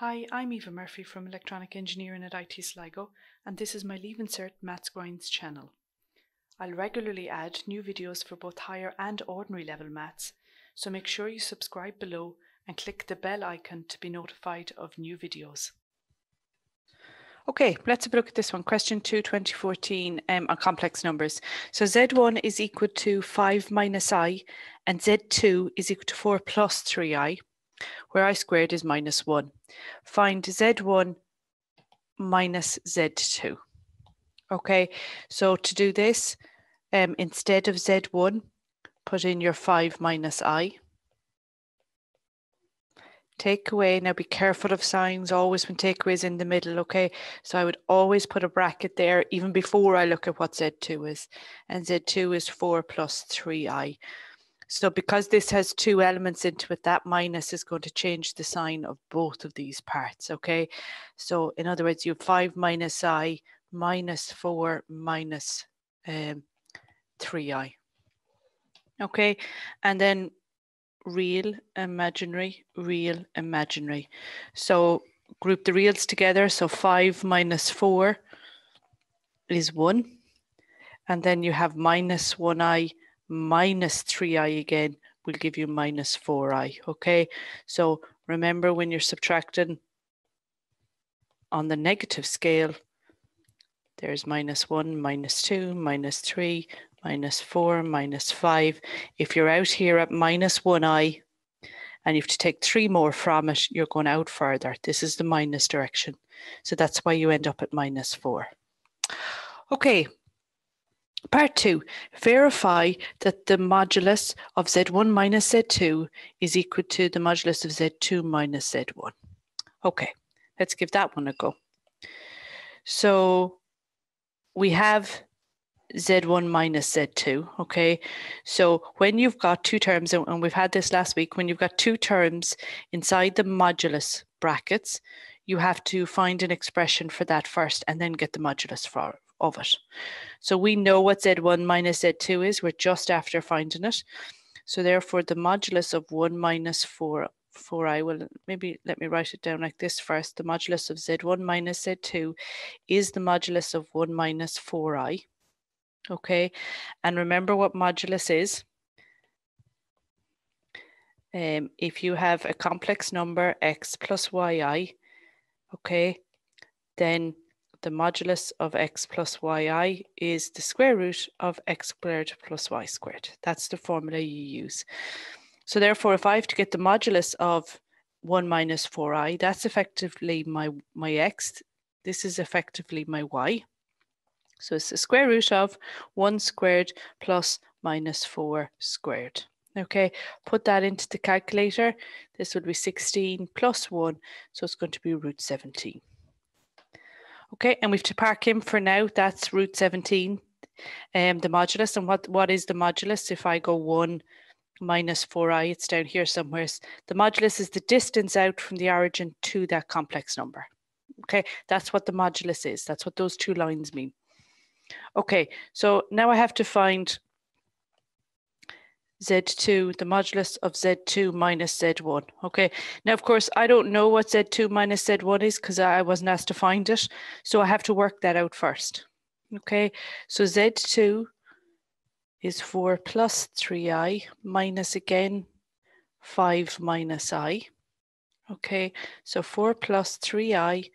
Hi, I'm Eva Murphy from Electronic Engineering at IT Sligo, and this is my Leaving Cert Maths Grinds channel. I'll regularly add new videos for both higher and ordinary level maths, so make sure you subscribe below and click the bell icon to be notified of new videos. Okay, let's have a look at this one. Question 2, 2014 um, on complex numbers. So Z1 is equal to 5 minus i, and Z2 is equal to 4 plus 3i, where i squared is minus 1. Find Z1 minus Z2. Okay, so to do this, um, instead of Z1, put in your 5 minus i take away. Now be careful of signs, always when takeaway is in the middle, okay? So I would always put a bracket there even before I look at what Z2 is. And Z2 is 4 plus 3i. So because this has two elements into it, that minus is going to change the sign of both of these parts, okay? So in other words, you have 5 minus i minus 4 minus um, 3i. Okay, and then real, imaginary, real, imaginary. So group the reals together. So 5 minus 4 is 1. And then you have minus 1i minus 3i again will give you minus 4i. Okay, so remember when you're subtracting on the negative scale, there's minus 1, minus 2, minus 3, minus 4, minus 5. If you're out here at minus 1i and you have to take three more from it, you're going out further. This is the minus direction. So that's why you end up at minus 4. Okay, part 2. Verify that the modulus of z1 minus z2 is equal to the modulus of z2 minus z1. Okay, let's give that one a go. So we have Z1 minus Z2, okay? So when you've got two terms, and we've had this last week, when you've got two terms inside the modulus brackets, you have to find an expression for that first and then get the modulus for, of it. So we know what Z1 minus Z2 is, we're just after finding it. So therefore the modulus of 1 minus 4, 4i, well maybe let me write it down like this first. The modulus of Z1 minus Z2 is the modulus of 1 minus 4i Okay, and remember what modulus is. Um, if you have a complex number x plus yi, okay, then the modulus of x plus yi is the square root of x squared plus y squared. That's the formula you use. So therefore, if I have to get the modulus of 1 minus 4i, that's effectively my, my x. This is effectively my y. So it's the square root of 1 squared plus minus 4 squared. Okay, put that into the calculator. This would be 16 plus 1, so it's going to be root 17. Okay, and we have to park in for now. That's root 17, um, the modulus. And what, what is the modulus? If I go 1 minus 4i, it's down here somewhere. The modulus is the distance out from the origin to that complex number. Okay, that's what the modulus is. That's what those two lines mean. Okay, so now I have to find Z2, the modulus of Z2 minus Z1. Okay, now of course I don't know what Z2 minus Z1 is because I wasn't asked to find it. So I have to work that out first. Okay, so Z2 is 4 plus 3i minus again 5 minus i. Okay, so 4 plus 3i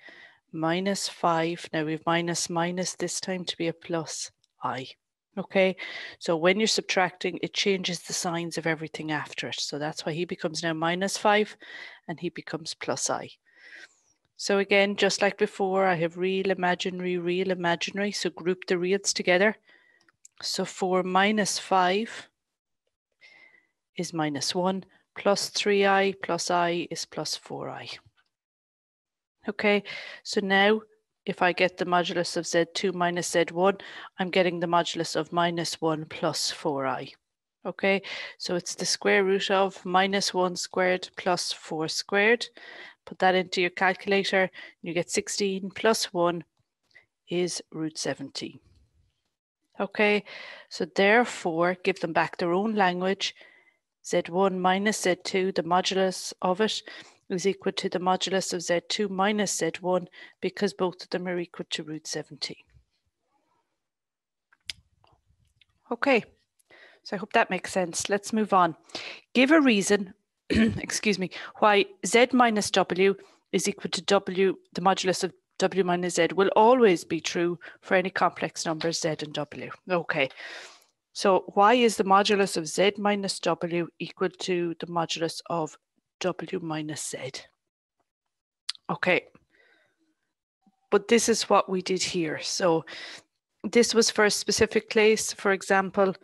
minus 5. Now we've minus minus this time to be a plus i. Okay, so when you're subtracting, it changes the signs of everything after it. So that's why he becomes now minus 5 and he becomes plus i. So again, just like before, I have real, imaginary, real, imaginary. So group the reals together. So 4 minus 5 is minus 1, plus 3i plus i is plus 4i. Okay, so now if I get the modulus of z2 minus z1, I'm getting the modulus of minus 1 plus 4i. Okay, so it's the square root of minus 1 squared plus 4 squared. Put that into your calculator, you get 16 plus 1 is root 17. Okay, so therefore give them back their own language. z1 minus z2, the modulus of it is equal to the modulus of Z2 minus Z1 because both of them are equal to root 70. Okay, so I hope that makes sense. Let's move on. Give a reason, excuse me, why Z minus W is equal to W, the modulus of W minus Z will always be true for any complex numbers Z and W. Okay, so why is the modulus of Z minus W equal to the modulus of W minus Z? Okay, but this is what we did here. So this was for a specific place. For example,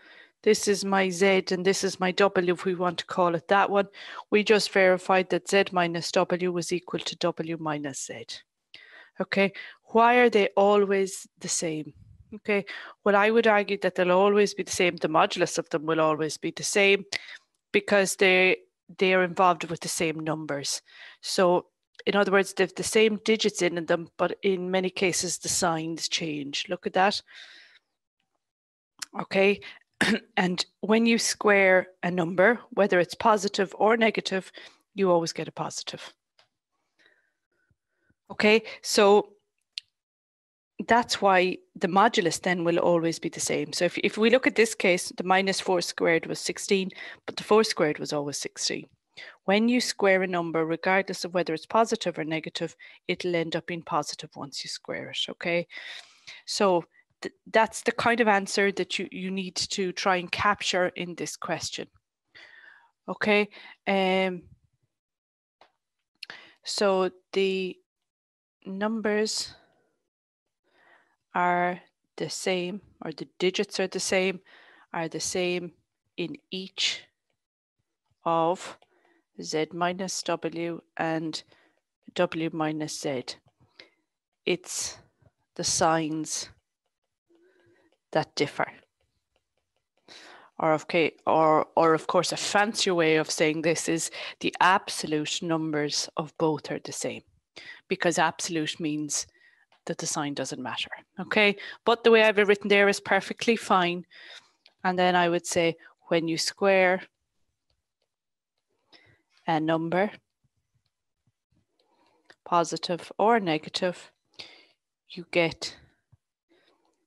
this is my Z and this is my W, if we want to call it that one. We just verified that Z minus W was equal to W minus Z. Okay, why are they always the same? Okay, well, I would argue that they'll always be the same. The modulus of them will always be the same because they they are involved with the same numbers. So, in other words, they've the same digits in them, but in many cases the signs change. Look at that. Okay, and when you square a number, whether it's positive or negative, you always get a positive. Okay, so that's why the modulus then will always be the same. So if, if we look at this case, the minus 4 squared was 16, but the 4 squared was always 16. When you square a number, regardless of whether it's positive or negative, it'll end up being positive once you square it, okay? So th that's the kind of answer that you, you need to try and capture in this question. Okay, um, so the numbers are the same, or the digits are the same, are the same in each of z minus w and w minus z. It's the signs that differ. Or, okay, or, or of course, a fancier way of saying this is the absolute numbers of both are the same because absolute means that the sign doesn't matter. Okay, but the way I have written there is perfectly fine. And then I would say when you square a number, positive or negative, you get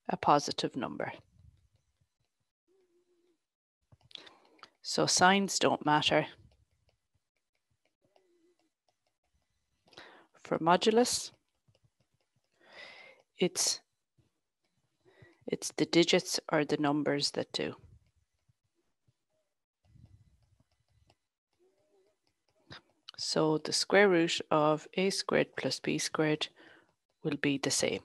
a positive number. So signs don't matter. For modulus, it's it's the digits or the numbers that do. So the square root of a squared plus b squared will be the same.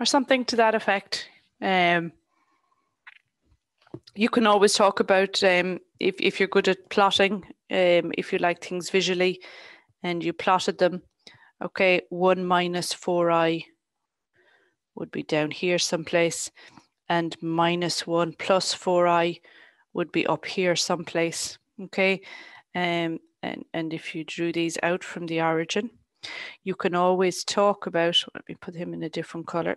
Or something to that effect. Um, you can always talk about um, if, if you're good at plotting, um, if you like things visually and you plotted them, Okay, 1 minus 4i would be down here someplace, and minus 1 plus 4i would be up here someplace. Okay, um, and, and if you drew these out from the origin, you can always talk about, let me put him in a different color.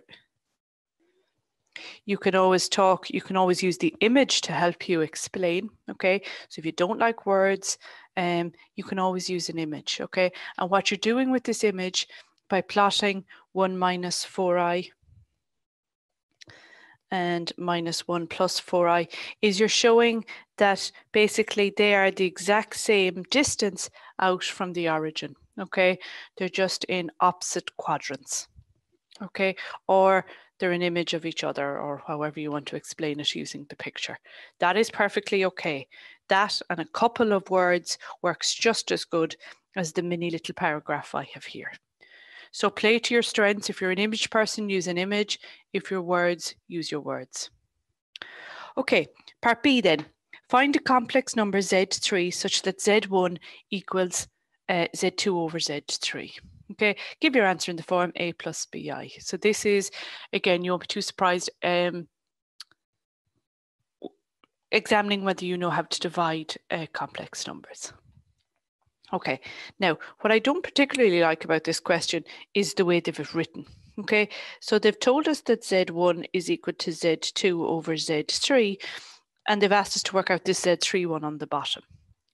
You can always talk, you can always use the image to help you explain. Okay, so if you don't like words, um, you can always use an image, okay? And what you're doing with this image by plotting 1 minus 4i and minus 1 plus 4i is you're showing that basically they are the exact same distance out from the origin, okay? They're just in opposite quadrants, okay? Or they're an image of each other or however you want to explain it using the picture. That is perfectly okay. That and a couple of words works just as good as the mini little paragraph I have here. So play to your strengths. If you're an image person, use an image. If you're words, use your words. Okay, part B then. Find a complex number Z3 such that Z1 equals uh, Z2 over Z3. Okay, give your answer in the form A plus BI. So this is, again, you won't be too surprised. Um, examining whether you know how to divide uh, complex numbers. Okay, now what I don't particularly like about this question is the way they've written. Okay, so they've told us that Z1 is equal to Z2 over Z3, and they've asked us to work out this Z3 one on the bottom.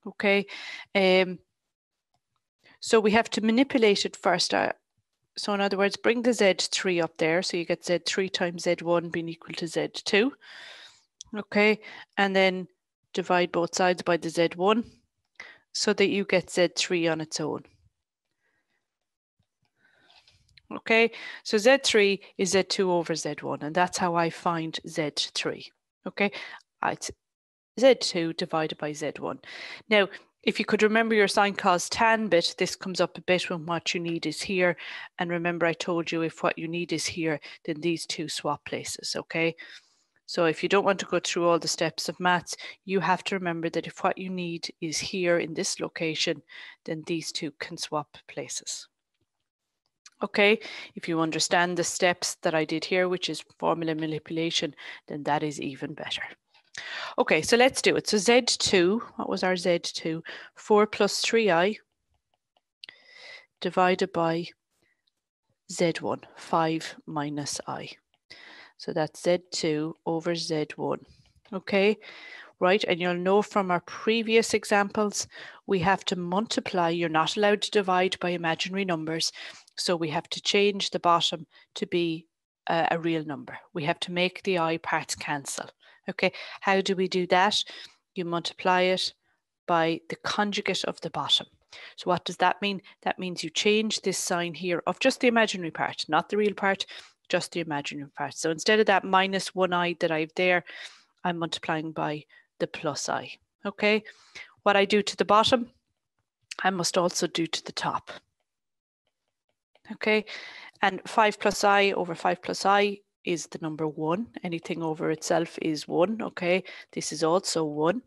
Okay, um, So we have to manipulate it first. Uh, so in other words, bring the Z3 up there. So you get Z3 times Z1 being equal to Z2. Okay, and then divide both sides by the Z1 so that you get Z3 on its own. Okay, so Z3 is Z2 over Z1, and that's how I find Z3. Okay, it's Z2 divided by Z1. Now, if you could remember your sine cos tan bit, this comes up a bit when what you need is here. And remember, I told you if what you need is here, then these two swap places, okay? So if you don't want to go through all the steps of maths, you have to remember that if what you need is here in this location, then these two can swap places. Okay, if you understand the steps that I did here, which is formula manipulation, then that is even better. Okay, so let's do it. So Z2, what was our Z2? 4 plus 3i divided by Z1, 5 minus i. So that's Z2 over Z1. Okay, right? And you'll know from our previous examples, we have to multiply. You're not allowed to divide by imaginary numbers. So we have to change the bottom to be a, a real number. We have to make the i parts cancel. Okay, how do we do that? You multiply it by the conjugate of the bottom. So what does that mean? That means you change this sign here of just the imaginary part, not the real part, just the imaginary part. So instead of that minus one i that I have there, I'm multiplying by the plus i. Okay, what I do to the bottom, I must also do to the top. Okay, and 5 plus i over 5 plus i is the number 1. Anything over itself is 1. Okay, this is also 1.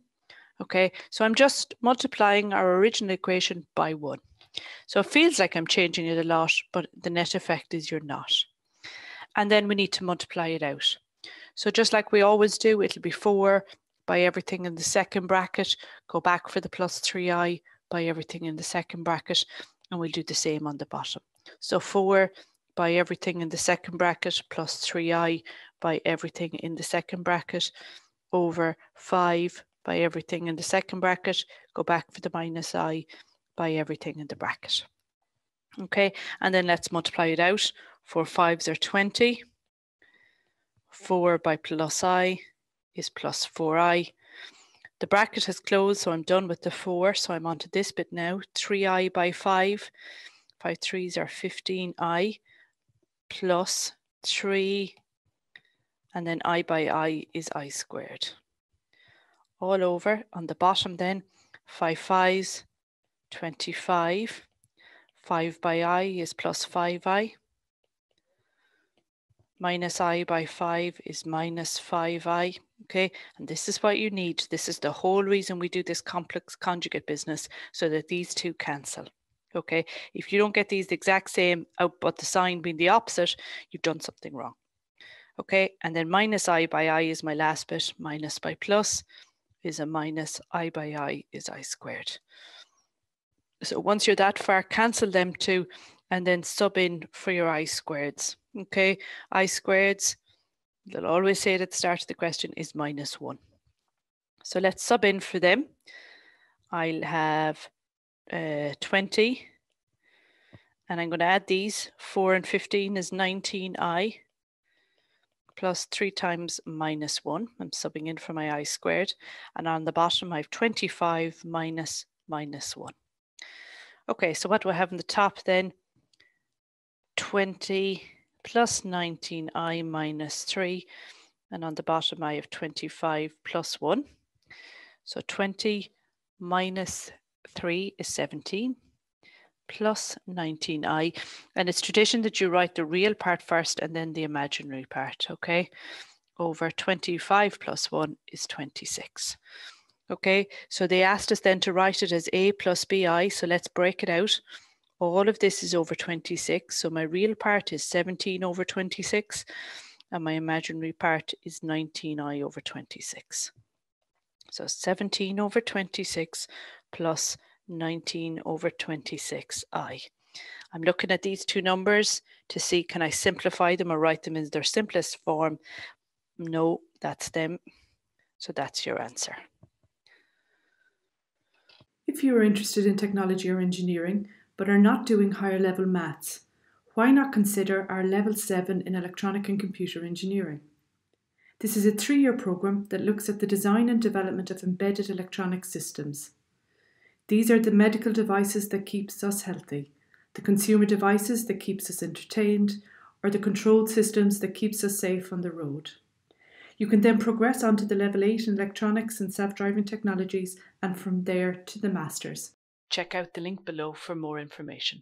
Okay, so I'm just multiplying our original equation by 1. So it feels like I'm changing it a lot, but the net effect is you're not. And then we need to multiply it out. So just like we always do, it'll be 4 by everything in the second bracket, go back for the plus 3i by everything in the second bracket, and we'll do the same on the bottom. So 4 by everything in the second bracket plus 3i by everything in the second bracket over 5 by everything in the second bracket, go back for the minus i by everything in the bracket. Okay, and then let's multiply it out. 4 5s are 20. 4 by plus i is plus 4i. The bracket has closed, so I'm done with the 4. So I'm on to this bit now. 3i by 5 5 threes are 15i plus 3 and then i by i is i squared. All over on the bottom then 5 fives 25 5 by i is plus 5i minus i by 5 is minus 5i okay? And this is what you need. This is the whole reason we do this complex conjugate business so that these two cancel Okay, if you don't get these the exact same out, but the sign being the opposite, you've done something wrong. Okay, and then minus i by i is my last bit, minus by plus is a minus i by i is i squared. So once you're that far, cancel them two and then sub in for your i squareds. Okay, i squareds, they'll always say at the start of the question is minus one. So let's sub in for them. I'll have uh, 20. And I'm going to add these. 4 and 15 is 19i plus 3 times minus 1. I'm subbing in for my i squared. And on the bottom, I have 25 minus minus 1. Okay, so what do I have in the top then? 20 plus 19i minus 3. And on the bottom, I have 25 plus 1. So 20 minus 3 is 17 plus 19i. And it's tradition that you write the real part first and then the imaginary part, okay? Over 25 plus 1 is 26. Okay, so they asked us then to write it as a plus bi, so let's break it out. All of this is over 26, so my real part is 17 over 26, and my imaginary part is 19i over 26. So 17 over 26 plus 19 over 26i. I'm looking at these two numbers to see can I simplify them or write them in their simplest form. No, that's them. So that's your answer. If you are interested in technology or engineering, but are not doing higher level maths, why not consider our Level 7 in Electronic and Computer Engineering? This is a three year programme that looks at the design and development of embedded electronic systems. These are the medical devices that keeps us healthy, the consumer devices that keeps us entertained, or the controlled systems that keeps us safe on the road. You can then progress on to the level 8 in electronics and self-driving technologies and from there to the masters. Check out the link below for more information.